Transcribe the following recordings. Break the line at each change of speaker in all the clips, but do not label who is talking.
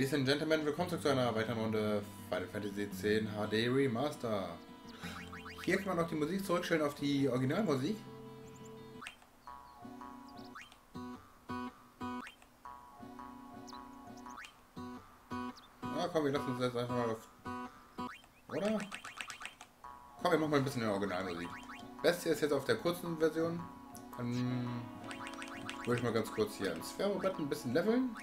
Ladies and Gentlemen, willkommen zurück zu einer weiteren Runde Final Fantasy X HD Remaster. Hier kann man noch die Musik zurückstellen auf die Originalmusik. Na komm, wir lassen uns jetzt einfach mal auf... Oder? Komm, wir machen mal ein bisschen in der Originalmusik. Bestie ist jetzt auf der kurzen Version. Dann würde ich mal ganz kurz hier ins Sphero-Bett ein bisschen leveln.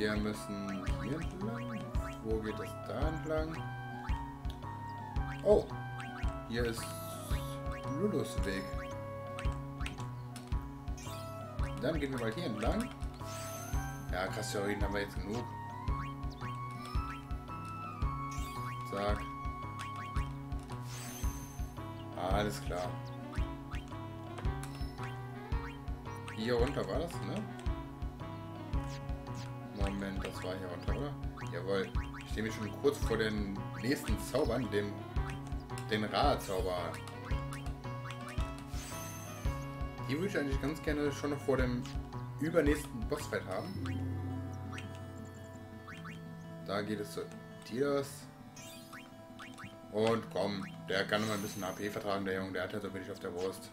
Wir müssen hier entlang. Wo geht es da entlang? Oh, hier ist Lulus Weg. Dann gehen wir mal hier entlang. Ja, Kasserin haben wir jetzt genug. Zack. Alles klar. Hier runter war das, ne? Moment, das war hier runter, oder? Jawohl. Ich stehe mir schon kurz vor den nächsten Zaubern, dem den Ra-Zauber. Die würde ich eigentlich ganz gerne schon vor dem übernächsten Bossfight haben. Da geht es zu Dios. Und komm, der kann mal ein bisschen AP vertragen, der Junge, der hat ja so wenig auf der Wurst.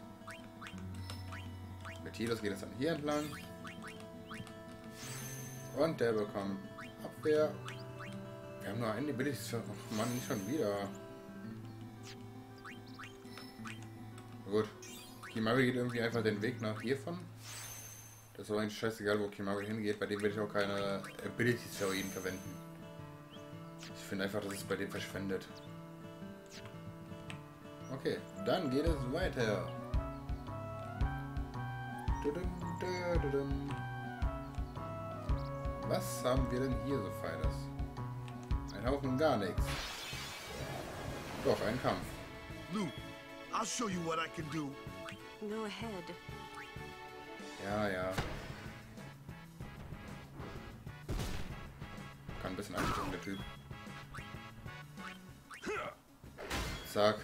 Mit Tilos geht es dann hier entlang. Und der bekommt Abwehr. Wir haben nur eine Abilities. Ach Mann, nicht schon wieder. Gut. Kimari geht irgendwie einfach den Weg nach hiervon. Das ist aber eigentlich scheißegal, wo Kimari hingeht. Bei dem werde ich auch keine Abilities für ihn verwenden. Ich finde einfach, dass es bei dem verschwendet. Okay, dann geht es weiter. Was haben wir denn hier so Feines? Ein Haufen gar nichts. Doch, ein Kampf.
Luke, I'll show you what I can do.
Go ahead.
Ja, ja. Kann ein bisschen anstecken, der Typ. Zack.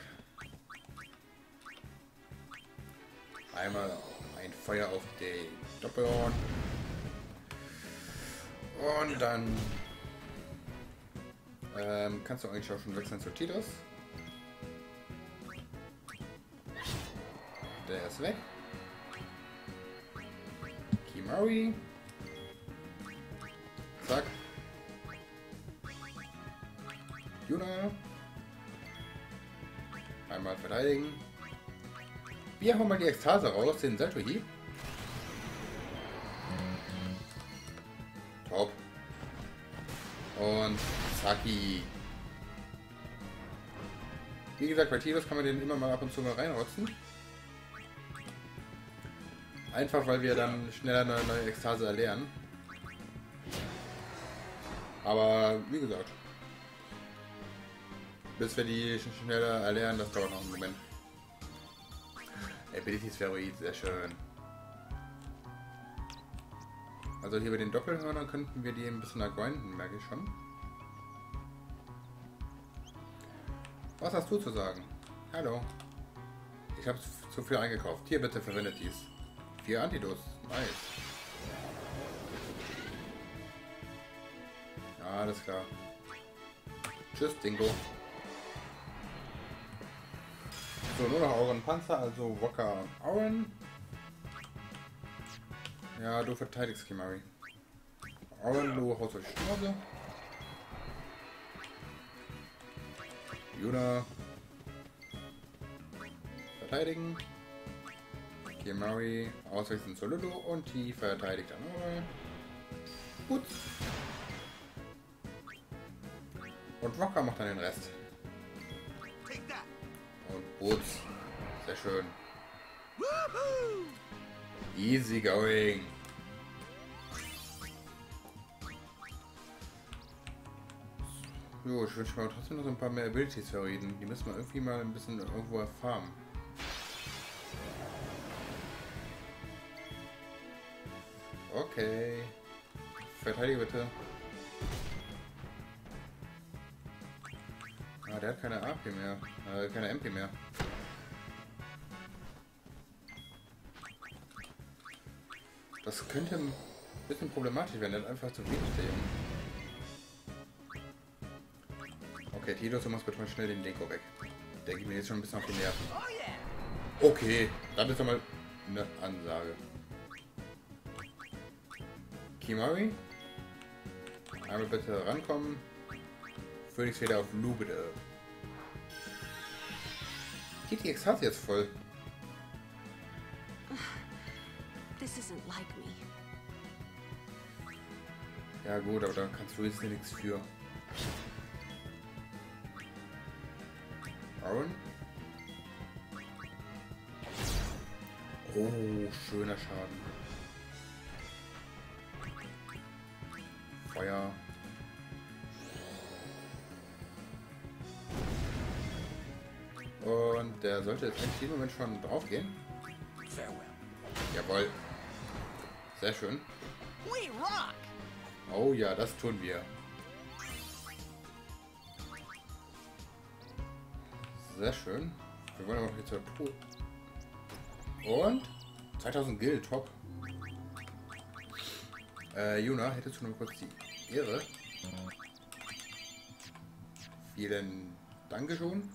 Einmal ein Feuer auf die Doppelhorn. Und dann ähm, kannst du eigentlich auch schon wechseln zu Titus. Der ist weg. Kimari. Zack. Yuna. Einmal verteidigen. Wir hauen mal die Ekstase raus, den Salto-Hieb. Und Saki. Wie gesagt, bei Tiros kann man den immer mal ab und zu mal reinrotzen. Einfach weil wir dann schneller eine neue Ekstase erlernen. Aber wie gesagt, bis wir die schneller erlernen, das dauert noch einen Moment. Abilities Feroid, sehr schön. Also hier bei den Doppelhörnern könnten wir die ein bisschen ergrinden, merke ich schon. Was hast du zu sagen? Hallo. Ich habe zu viel eingekauft. Hier bitte verwendet dies. Vier Antidots. Nice. Ja, alles klar. Tschüss, Dingo. So, nur noch euren Panzer, also Waka und Auren. Ja, du verteidigst Kimari. Auren, du haust euch Schnauze. Yuna. Verteidigen. Kimari auswechseln zu Lulu und die verteidigt dann Auren. Gut. Und Waka macht dann den Rest. Und Boots. Sehr schön. Easy going. Jo, ich wünsche mir trotzdem noch so ein paar mehr Abilities verreden. Die müssen wir irgendwie mal ein bisschen irgendwo erfahren. Okay. Verteidige bitte. Ah, der hat keine AP mehr. Äh, keine MP mehr. Das könnte ein bisschen problematisch werden. Der hat einfach zu wenig Leben. Der machst bitte mal schnell den Deko weg. Der geht mir jetzt schon ein bisschen auf die Nerven. Okay, das ist doch mal eine Ansage. Kimari? Einmal bitte rankommen. Phoenix wieder auf Lu bitte. GTX hat jetzt voll.
This isn't like me.
Ja gut, aber da kannst du jetzt nichts für. Aaron? Oh, schöner Schaden. Feuer. Und der sollte jetzt eigentlich jeden Moment schon drauf gehen. Jawohl. Sehr schön. Oh ja, das tun wir. Sehr schön. Wir wollen aber noch zur Tour. Und 2000 Gil, top. Äh, Juna, hättest du noch kurz die Ehre? Vielen Dank schon.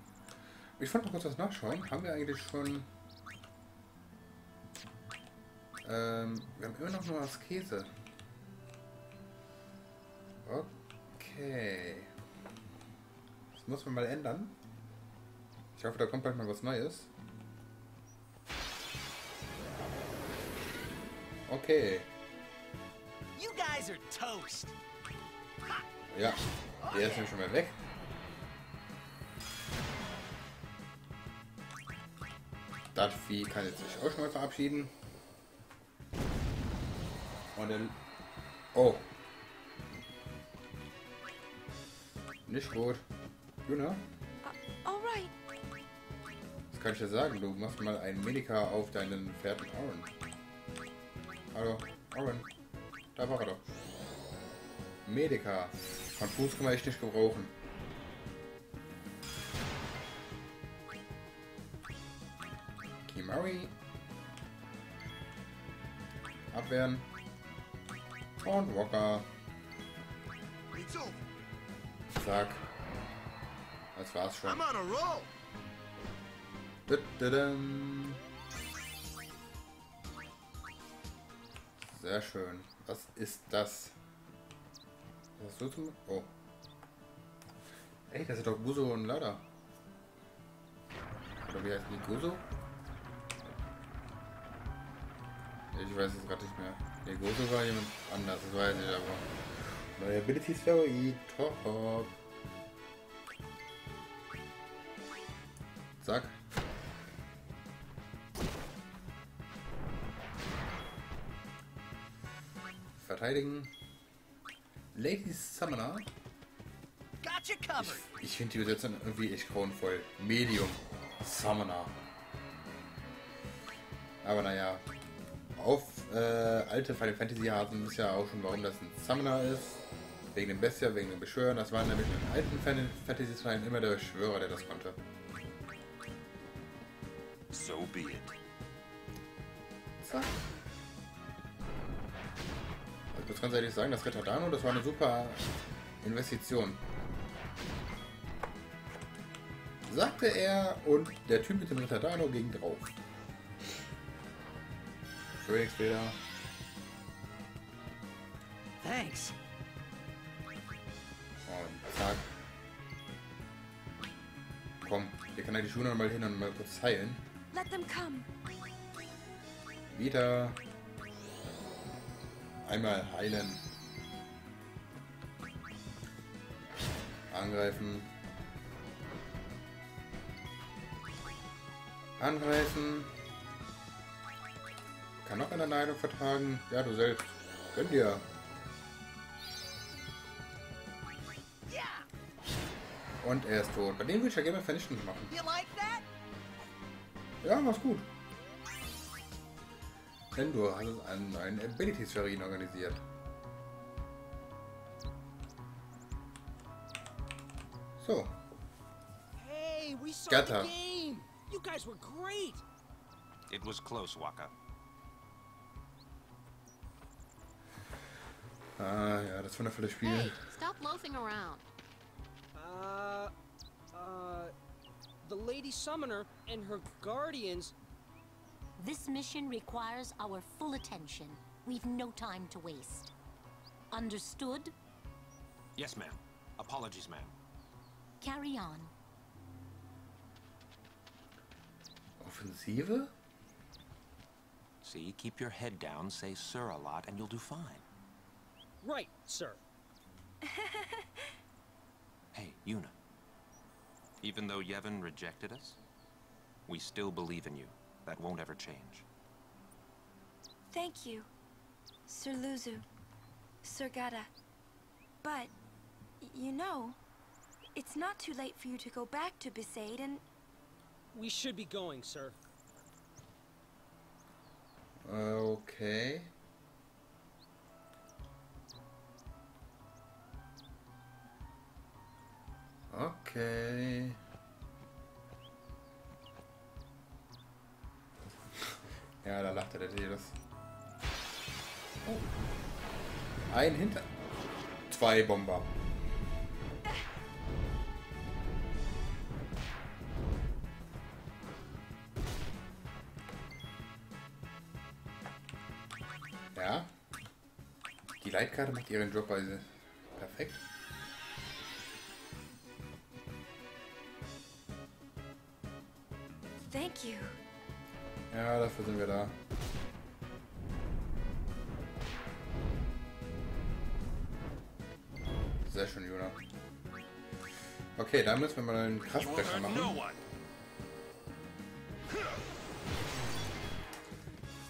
Ich wollte noch kurz was nachschauen. Haben wir eigentlich schon... Ähm, wir haben immer noch nur was Käse. Okay. Das muss man mal ändern. Ich hoffe, da kommt bald mal was Neues. Okay.
You guys are toast.
Ja, der ist nämlich schon mal weg. Das Vieh kann jetzt sich auch schon mal verabschieden. Und dann... Oh. Nicht
all right.
Kann ich dir sagen? Du machst mal einen Medica auf deinen Pferd mit Aaron. Hallo, Aaron. Da war er doch. Medica. Von Fuß kann man echt nicht gebrauchen. Kimari. Abwehren. Und Walker. Zack. Das war's schon. Sehr schön. Was ist das? Was hast du zum... Oh. Ey, das ist doch Guzo und Lada. Oder wie heißt die? Guzo? Ich weiß es gerade nicht mehr. Ne, Guzo war jemand anders, das weiß ich aber. Neue Abilities Fairy, top. Zack. Verteidigen. Lady Summoner.
Covered.
Ich finde die Übersetzung irgendwie echt grauenvoll. Medium. Summoner. Aber naja. Auf äh, alte Final Fantasy Hasen ist ja auch schon, warum das ein Summoner ist. Wegen dem Bestia, wegen dem Beschwören. Das war nämlich in den alten Final Fantasy Teilen immer der Beschwörer, der das konnte.
So be it.
Zack. Ich muss ganz ehrlich sagen, das Retardano, das war eine super Investition. Sagte er und der Typ mit dem Retardano ging drauf. Wieder.
Thanks.
Und zack. Komm, hier kann er die Schuhe noch mal hin und mal kurz heilen.
Let them come.
Wieder. Einmal heilen. Angreifen. Angreifen. Kann noch eine Neidung vertragen? Ja, du selbst. Gönn dir. Und er ist tot. Bei dem will ich ja gerne vernichtend machen. Ja, mach's gut. Denn du hast einen neuen Abilities für ihn organisiert. So,
Hey, we saw
Gatta.
the game. You guys were great.
It was close, Waka.
Ah, ja, das wundervolle Spiel.
Hey, stop loafing around.
Uh, uh, the Lady Summoner and her guardians.
This mission requires our full attention. We've no time to waste. Understood?
Yes, ma'am. Apologies, ma'am.
Carry on.
Offensive?
See, keep your head down, say sir a lot, and you'll do fine.
Right, sir.
Hey, Yuna. Even though Yevon rejected us, we still believe in you. That won't ever change.
Thank you, Sir Luzu, Sir Gata. But, you know, it's not too late for you to go back to Besaid and
We should be going, sir.
Okay. Okay. Ja, da lachte der Teles. Oh. Ein hinter. Zwei Bomber. Ja. Die Leitkarte macht ihren Job also perfekt.
thank you.
Ja, dafür sind wir da. Sehr schön, Juna. Okay, da müssen wir mal einen Kraftbrecher machen.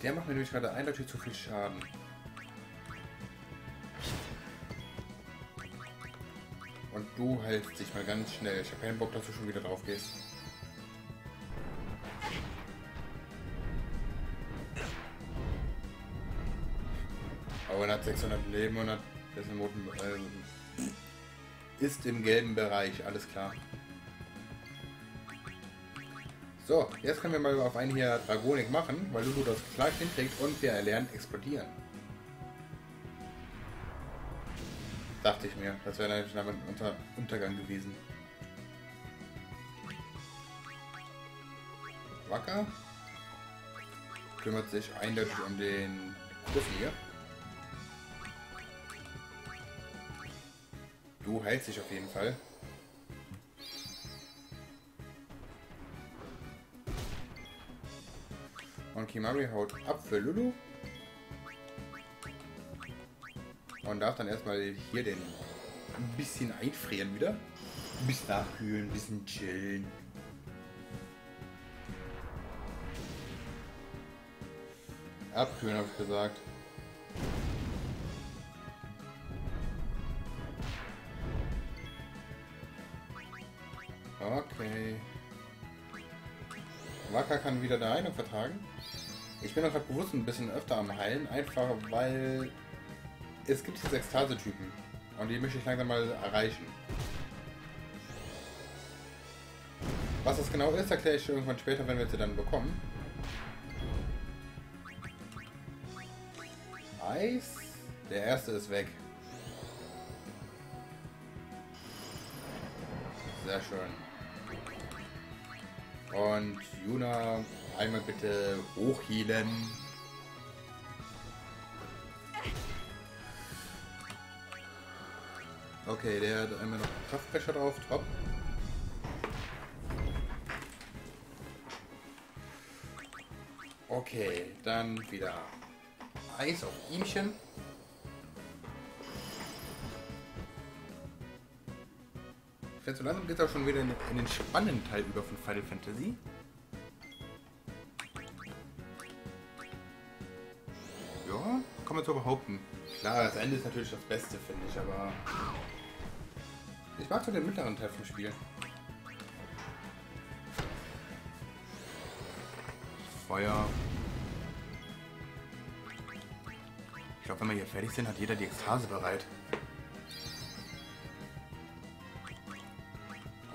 Der macht mir nämlich gerade eindeutig zu viel Schaden. Und du hältst dich mal ganz schnell. Ich habe keinen Bock, dass du schon wieder drauf gehst. Aber er hat 600 Leben und hat ist im, roten, äh, ist im gelben Bereich, alles klar. So, jetzt können wir mal auf einen hier Dragonik machen, weil Lulu das Fleisch hinkriegt und wir erlernen explodieren. Dachte ich mir, das wäre natürlich ein Unter Untergang gewesen. Wacker kümmert sich eindeutig um den Großen hier. Du heilst dich auf jeden Fall. Und Kimari haut ab für Lulu. Und darf dann erstmal hier den ein bisschen einfrieren wieder. Ein bisschen nachkühlen, ein bisschen chillen. Abkühlen habe ich gesagt. Kann wieder der Heilung vertragen. Ich bin auch bewusst ein bisschen öfter am Heilen, einfach weil es gibt diese Ekstase-Typen. Und die möchte ich langsam mal erreichen. Was das genau ist, erkläre ich irgendwann später, wenn wir sie dann bekommen. Eis. Der erste ist weg. Sehr schön. Und Juna, einmal bitte hochhealen. Okay, der hat einmal noch Kraftbecher drauf, top. Okay, dann wieder Eis auf ihmchen. Jetzt so langsam geht es auch schon wieder in, in den spannenden Teil über von Final Fantasy. Ja, kann man so behaupten. Klar, das Ende ist natürlich das Beste, finde ich, aber... Ich mag so den mittleren Teil vom Spiel. Feuer. Ich glaube, wenn wir hier fertig sind, hat jeder die Ekstase bereit.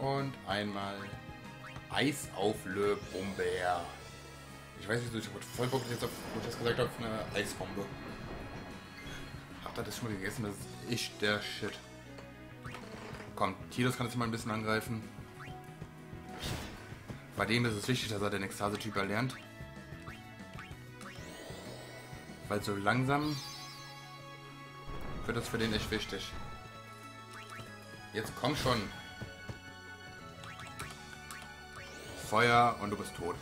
Und einmal Eisauflöbombe. Ich weiß nicht, ich habe voll Bock jetzt auf, ich das gesagt habe, auf eine Eisbombe. das ist schon mal gegessen. Das ist echt der Shit. Komm, Tidus kann jetzt mal ein bisschen angreifen. Bei dem ist es wichtig, dass er den Ekstase-Typ erlernt. Weil so langsam wird das für den echt wichtig. Jetzt komm schon. Feuer und du bist tot.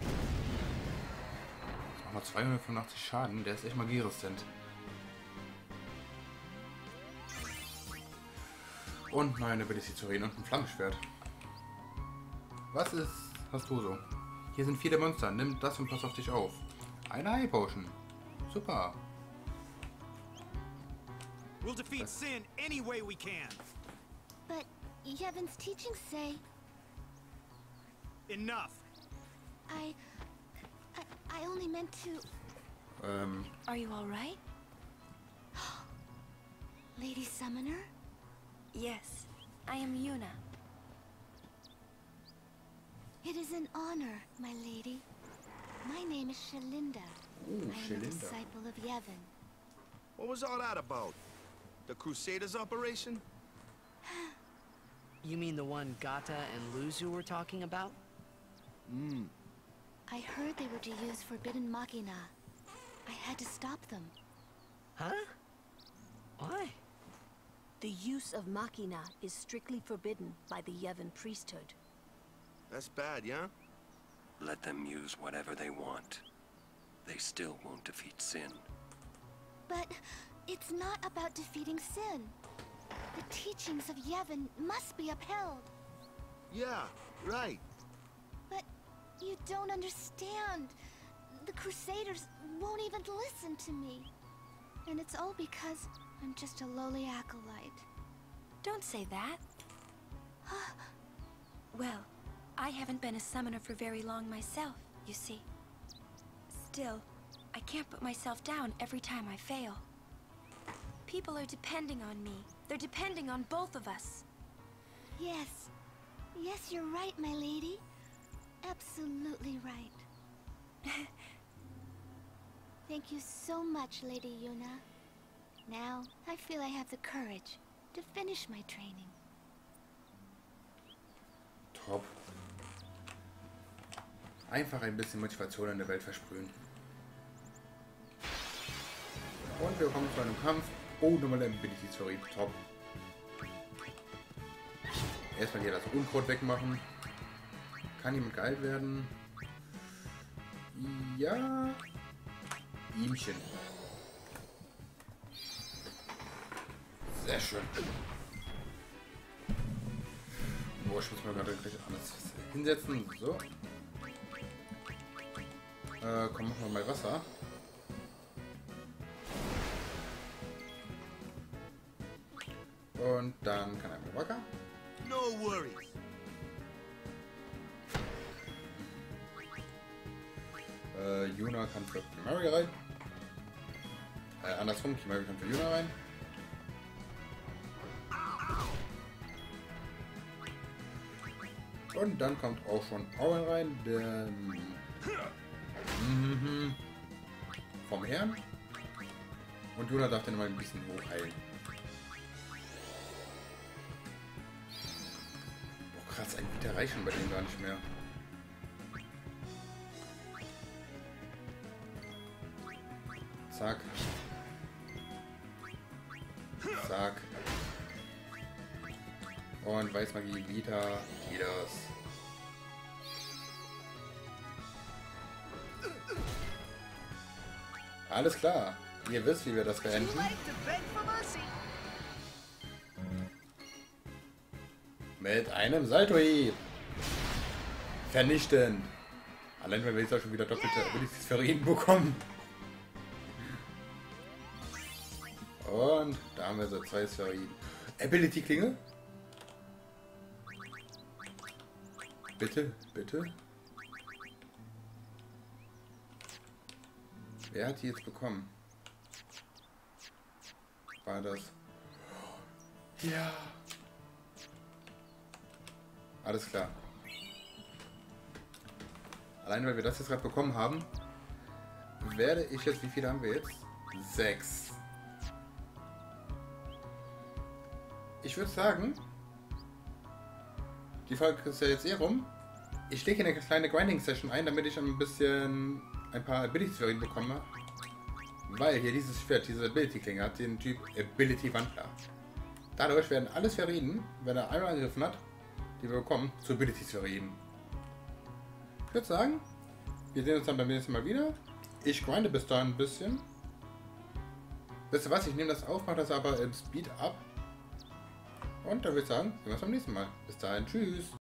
Das macht mal 285 Schaden. Der ist echt magieresistent. Und meine Ability zu reden und ein Flammenschwert. Was ist, hast du so? Hier sind viele Monster. Nimm das und pass auf dich auf. Eine High Potion. Super.
We'll defeat Sin any way we can.
But Yevon's teachings say
Enough.
I, I I only meant to
Ähm,
Are you all right? Lady Summoner? Yes, I am Yuna. It is an honor, my lady. My name is Shalinda.
Ooh,
I am a disciple of Yevon.
What was all that about? The Crusaders operation?
You mean the one Gata and Luzu were talking about?
Hmm.
I heard they were to use Forbidden Machina. I had to stop them.
Huh? Why?
The use of Machina is strictly forbidden by the Yevon priesthood.
That's bad, yeah?
Let them use whatever they want. They still won't defeat Sin.
But it's not about defeating sin. The teachings of Yevon must be upheld.
Yeah, right.
You don't understand. The Crusaders won't even listen to me. And it's all because I'm just a lowly acolyte.
Don't say that. well, I haven't been a summoner for very long myself, you see. Still, I can't put myself down every time I fail. People are depending on me. They're depending on both of us.
Yes. Yes, you're right, my lady. Absolutely right. Thank you so much, Lady Yuna. Now, I feel I have the courage to finish my training.
top. Einfach ein bisschen Motivation in der Welt versprühen. Und wir kommen zu einem Kampf. Oh, nochmal der Ability, sorry, top. Erstmal hier das Unkraut wegmachen. Kann jemand geheilt werden? Ja. Ihmchen. Sehr schön. Boah, ich muss mir gerade gleich alles hinsetzen. So. Äh, komm, machen wir mal Wasser. Und dann kann er wacker.
No worries.
Äh, Yuna kann für Kimari rein. Äh, andersrum, Kimari kann für Yuna rein. Und dann kommt auch schon Owen rein, der mhm, vom Herrn. Und Yuna darf dann mal ein bisschen hochheilen. Boah, krass, ein reicht schon bei denen gar nicht mehr. Zack. Zack. Und Weißmagie wieder. Tidas. Alles klar. Ihr wisst, wie wir das beenden. Mit einem Saltohieb. Vernichten. Allein weil wir jetzt auch schon wieder doppelte Abilities für ihn bekommen. Und da haben wir so zwei Sphärien. Ability Klinge. Bitte, bitte. Wer hat die jetzt bekommen? War das? Ja. Alles klar. Allein weil wir das jetzt gerade bekommen haben, werde ich jetzt, wie viele haben wir jetzt? Sechs. Ich würde sagen, die Folge ist ja jetzt eh rum. Ich lege eine kleine Grinding-Session ein, damit ich ein bisschen ein paar Abilities für ihn bekomme. Weil hier dieses Schwert, diese Ability-Klinge hat den Typ Ability-Wandler. Dadurch werden alle Sphäriden, wenn er einmal angegriffen hat, die wir bekommen, zu Ability-Sphäriden. Ich würde sagen, wir sehen uns dann beim nächsten Mal wieder. Ich grinde bis dahin ein bisschen. Wisst ihr was? Ich nehme das auf, mache das aber im Speed ab. Und dann würde ich sagen, sehen wir uns beim nächsten Mal. Bis dahin, tschüss.